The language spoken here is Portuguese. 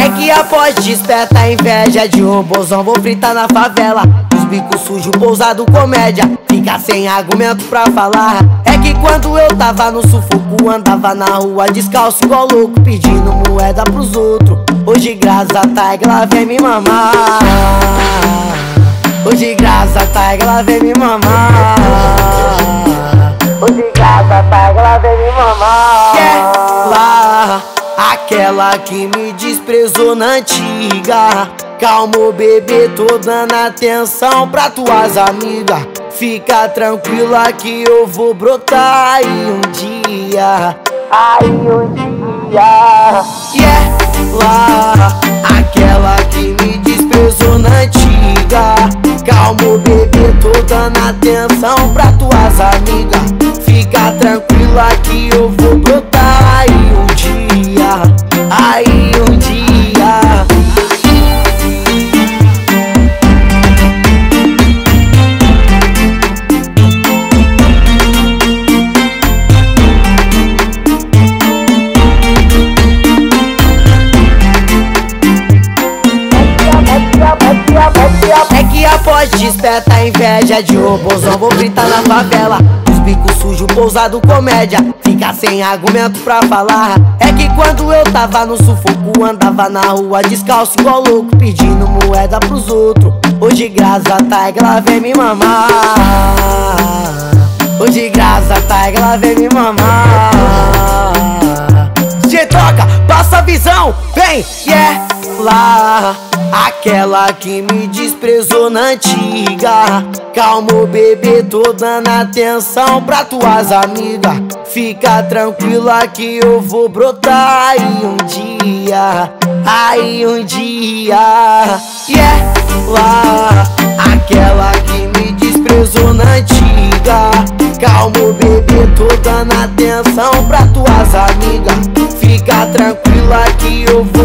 É que após desperta a inveja de robôzão, vou fritar na favela. Os bicos sujos, pousado comédia. Fica sem argumento pra falar. É que quando eu tava no sufoco, andava na rua descalço igual louco, pedindo moeda pros outros. Hoje, graças a Tiger, ela vem me mamar. Hoje, graças a Tiger, ela vem me mamar. Aquela que me desprezou na antiga. Calma, bebê, tô dando atenção pra tuas amigas. Fica tranquila que eu vou brotar aí um dia. Aí um dia. E ela, aquela que me desprezou na antiga. Calma, bebê, tô dando atenção pra tuas amigas. Fica tranquila que eu vou brotar. Aí um dia. É que após desperta a inveja de robôzão Vou gritar na favela Os bicos sujos, pousado comédia. Fica sem argumento pra falar. É que quando eu tava no sufoco Andava na rua descalço igual louco Pedindo moeda pros outros. Hoje graças a Tiger ela vem me mamar. Hoje graças a Tiger ela vem me mamar. Se toca, passa a visão, vem, yeah lá Aquela que me desprezou na antiga. Calma, bebê, tô dando atenção pra tuas amigas. Fica tranquila que eu vou brotar aí um dia Aí um dia. E ela, aquela que me desprezou na antiga. Calma, bebê, tô dando atenção pra tuas amigas. Fica tranquila over.